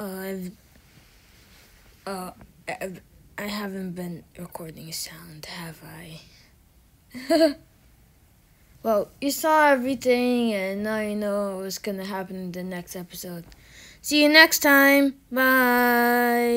I've, uh, I've, I haven't been recording sound, have I? well, you saw everything, and now you know what's gonna happen in the next episode. See you next time. Bye.